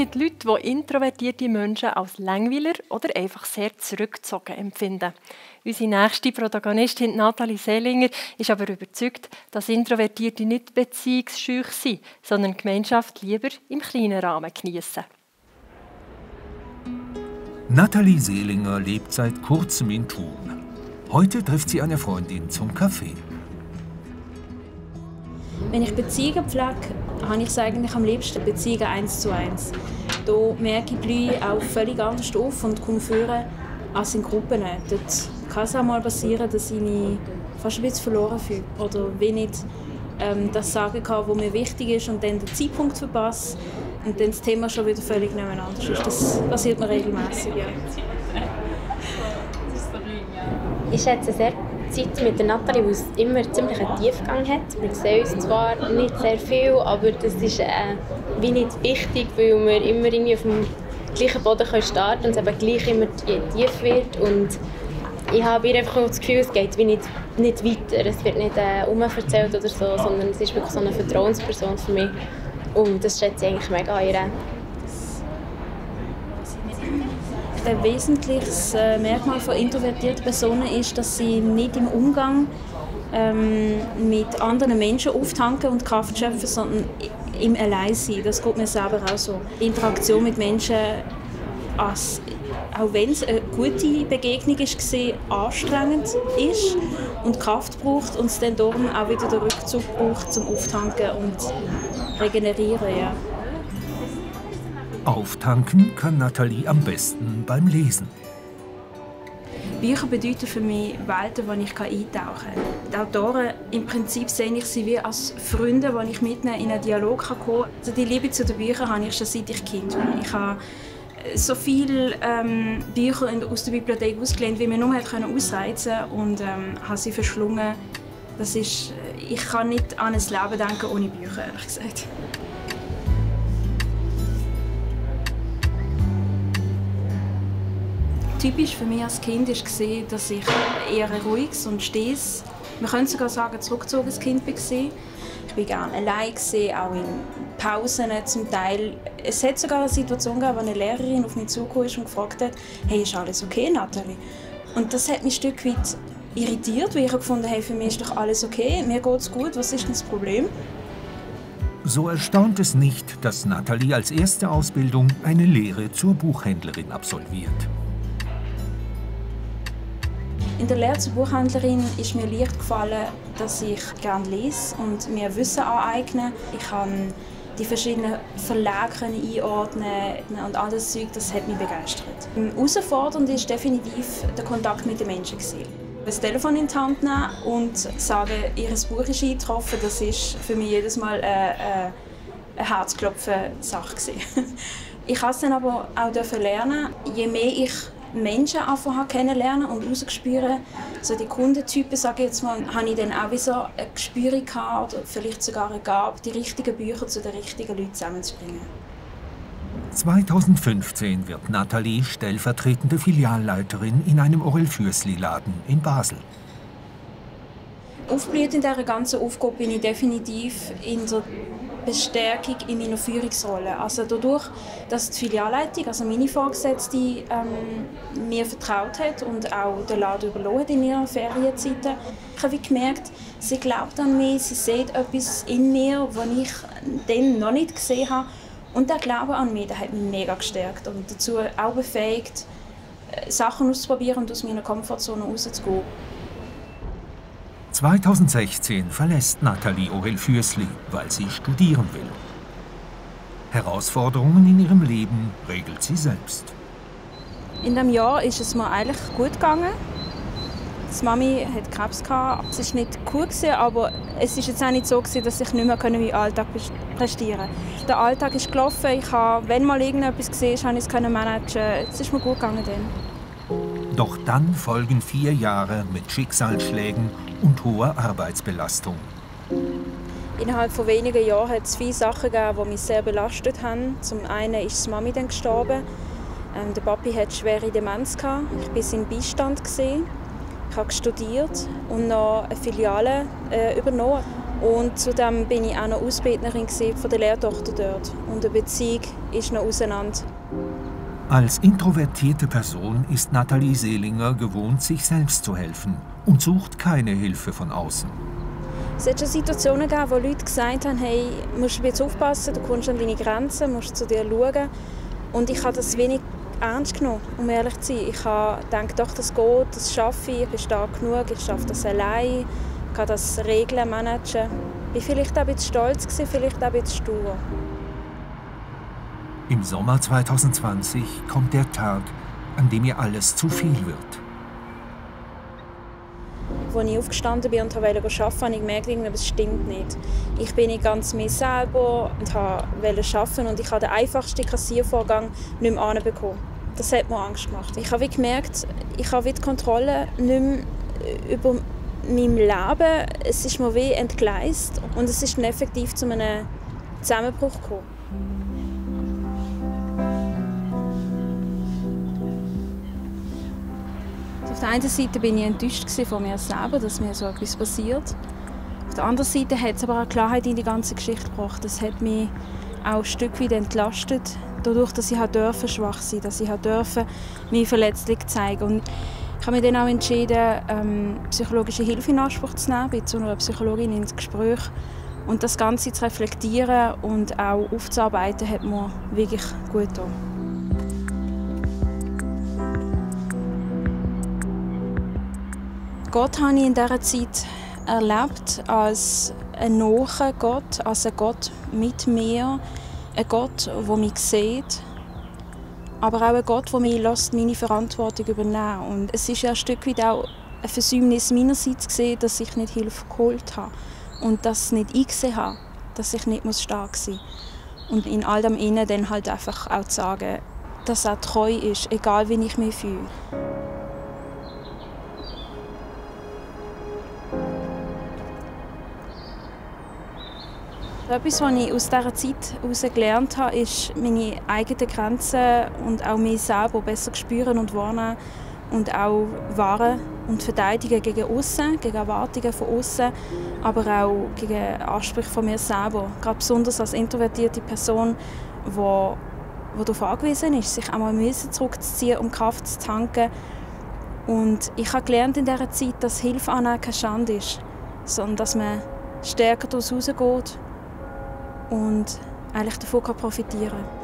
gibt Leute, die introvertierte Menschen als Langweiler oder einfach sehr zurückgezogen empfinden. Unsere nächste Protagonistin Nathalie Seelinger ist aber überzeugt, dass Introvertierte nicht beziehungsscheu sind, sondern Gemeinschaft lieber im kleinen Rahmen genießen. Nathalie Seelinger lebt seit kurzem in Thun. Heute trifft sie eine Freundin zum Kaffee. Wenn ich Beziehungen pflege, habe ich es eigentlich am liebsten Beziehungen eins zu eins. Da merke ich die Leute auch völlig anders auf und komme führen als in Gruppen. Dort kann es auch mal passieren, dass ich mich fast ein bisschen verloren fühle oder wenn nicht ähm, das sagen kann, was mir wichtig ist und dann den Zeitpunkt verpasse und dann das Thema schon wieder völlig nebeneinander ist. Das passiert mir regelmäßig. Ja. Ich schätze sehr Zeit mit der Nathalie, weil es immer ziemlich einen Tiefgang hat. Wir sehen uns zwar nicht sehr viel, aber das ist äh, wie nicht wichtig, weil wir immer irgendwie auf dem gleichen Boden können starten und es gleich immer tief wird. Und ich habe ihr einfach das Gefühl, es geht wie nicht, nicht weiter. Es wird nicht äh, umerzählt oder so, sondern es ist wirklich so eine Vertrauensperson für mich. Und das schätze ich eigentlich mega an ihr. Ein wesentliches äh, Merkmal von introvertierten Personen ist, dass sie nicht im Umgang ähm, mit anderen Menschen auftanken und Kraft schöpfen, sondern im Alleinsein. Das geht mir selber auch so. Die Interaktion mit Menschen, als, auch wenn es eine gute Begegnung war, anstrengend ist und Kraft braucht und es dann darum auch wieder den Rückzug braucht zum Auftanken und regenerieren. Ja. Auftanken kann Nathalie am besten beim Lesen. Bücher bedeuten für mich Welten, wo ich eintauchen kann. Die Autoren, im Prinzip sehe ich sie wie als Freunde, die ich mitnehmen in einen Dialog kommen kann. Also die Liebe zu den Büchern habe ich schon seit ich Kind bin. Ich habe so viele ähm, Bücher aus der Bibliothek ausgelehnt, wie man nur können ausreizen und ähm, habe sie verschlungen. Das ist, ich kann nicht an ein Leben denken ohne Bücher, ehrlich gesagt. Typisch für mich als Kind war, dass ich eher ein ruhiges und stehs, man könnte sogar sagen, zurückgezogenes Kind war. Ich war gerne allein, auch in Pausen zum Teil. Es hat sogar eine Situation gegeben, wo eine Lehrerin auf mich zugekommen ist und gefragt hat, «Hey, ist alles okay, Nathalie?» Und das hat mich ein Stück weit irritiert, weil ich gefunden habe, für mich ist doch alles okay, mir geht es gut, was ist denn das Problem? So erstaunt es nicht, dass Nathalie als erste Ausbildung eine Lehre zur Buchhändlerin absolviert. In der Lehre zur Buchhändlerin ist mir leicht gefallen, dass ich gerne lese und mir Wissen aneigne. Ich kann die verschiedenen Verlage einordnen und all das Zeug, das hat mich begeistert. Herausfordernd ist definitiv der Kontakt mit den Menschen. Das Telefon in die Hand nehmen und sagen, ihr Buch ist eingetroffen, das ist für mich jedes Mal eine, eine, Herzklopfen-Sache. Ich habe es dann aber auch lernen, je mehr ich Menschen einfach kennenlernen und herausspüren. So die Kundentypen, sage ich jetzt mal, habe ich dann auch wie so ein Gespür gehabt oder vielleicht sogar eine Gabe, die richtigen Bücher zu den richtigen Leuten zusammenzubringen. 2015 wird Nathalie stellvertretende Filialleiterin in einem Orel Fürsli-Laden in Basel. Aufgeblüht in dieser ganzen Aufgabe bin ich definitiv in der Bestärkung in meiner Führungsrolle. Also dadurch, dass die Filialleitung, also meine Vorgesetzte, ähm, mir vertraut hat und auch den Laden überlassen in ihren Ferienzeiten, ich habe gemerkt, sie glaubt an mich, sie sieht etwas in mir, was ich dann noch nicht gesehen habe. Und der Glaube an mich, der hat mich mega gestärkt und dazu auch befähigt, äh, Sachen auszuprobieren und aus meiner Komfortzone rauszugehen. 2016 verlässt Nathalie Orel Fürsli, weil sie studieren will. Herausforderungen in ihrem Leben regelt sie selbst. In diesem Jahr ist es mir eigentlich gut gegangen. Die Mami hat Krebs. Es war nicht cool, aber es war jetzt auch nicht so, dass ich nicht mehr meinen Alltag prestieren konnte. Der Alltag ist gelaufen. Ich habe, wenn mal irgendetwas gesehen habe ich es managen. Es ist mir gut gegangen. Dann. Doch dann folgen vier Jahre mit Schicksalsschlägen und hoher Arbeitsbelastung. Innerhalb von wenigen Jahren hat es viele Sachen gegeben, die mich sehr belastet haben. Zum einen ist die Mami dann gestorben. Ähm, der Papi hatte schwere Demenz. Gehabt. Ich war in Beistand. Gewesen. Ich habe studiert und noch eine Filiale äh, übernommen. Und zudem bin ich auch noch Ausbildnerin von der Lehrtochter dort. Und die Beziehung ist noch auseinander. Als introvertierte Person ist Nathalie Seelinger gewohnt, sich selbst zu helfen und sucht keine Hilfe von außen. Es hat schon Situationen gegeben, wo Leute gesagt haben, hey, musst du jetzt aufpassen, du kommst an deine Grenzen, musst zu dir schauen. Und ich habe das wenig ernst genommen, um ehrlich zu sein. Ich gedacht, doch, das geht, das schaffe ich, ich bin stark genug, ich schaffe das allein, ich kann das regeln, managen. Ich war vielleicht auch ein bisschen stolz, vielleicht auch ein bisschen stur. Im Sommer 2020 kommt der Tag, an dem ihr alles zu viel wird. Als ich aufgestanden bin und wollte arbeiten, habe ich gemerkt, etwas stimmt nicht. Ich bin nicht ganz mir selber und wollte arbeiten und ich habe den einfachsten Kassiervorgang nicht mehr anbekommen. Das hat mir Angst gemacht. Ich habe gemerkt, ich habe die Kontrolle nicht mehr über mein Leben. Es ist mir wie entgleist und es ist effektiv zu einem Zusammenbruch gekommen. Auf der einen Seite bin ich enttäuscht von mir selber, dass mir so etwas passiert. Auf der anderen Seite hat es aber auch Klarheit in die ganze Geschichte gebracht. Es hat mich auch ein Stück weit entlastet, dadurch, dass ich dürfen schwach sein, dass ich dürfen mich verletzlich zeigen. Und ich habe mich dann auch entschieden, ähm, psychologische Hilfe in Anspruch zu nehmen, bin zu einer Psychologin ins Gespräch und das Ganze zu reflektieren und auch aufzuarbeiten, hat mir wirklich gut getan. Gott habe ich in dieser Zeit erlebt als ein naher Gott, als ein Gott mit mir, ein Gott, der mich sieht, aber auch ein Gott, der mich lässt, meine Verantwortung übernehmen Und es ja ein Stück weit auch ein Versäumnis meinerseits gesehen, dass ich nicht Hilfe geholt habe und das nicht eingesehen habe, dass ich nicht stark sein muss. Und in all dem Innen dann halt einfach auch zu sagen, dass er treu ist, egal wie ich mich fühle. Etwas, was ich aus dieser Zeit gelernt habe, ist, meine eigenen Grenzen und auch mich selber besser spüren und wahrnehmen und auch wahren und verteidigen gegen außen, gegen Erwartungen von außen, aber auch gegen Ansprüche von mir selber. Gerade besonders als introvertierte Person, die, die darauf angewiesen ist, sich einmal zurückzuziehen, um Kraft zu tanken. Und ich habe gelernt in dieser Zeit, dass Hilfe annehmen keine Schande ist, sondern dass man stärker daraus rausgeht und eigentlich davon profitieren kann.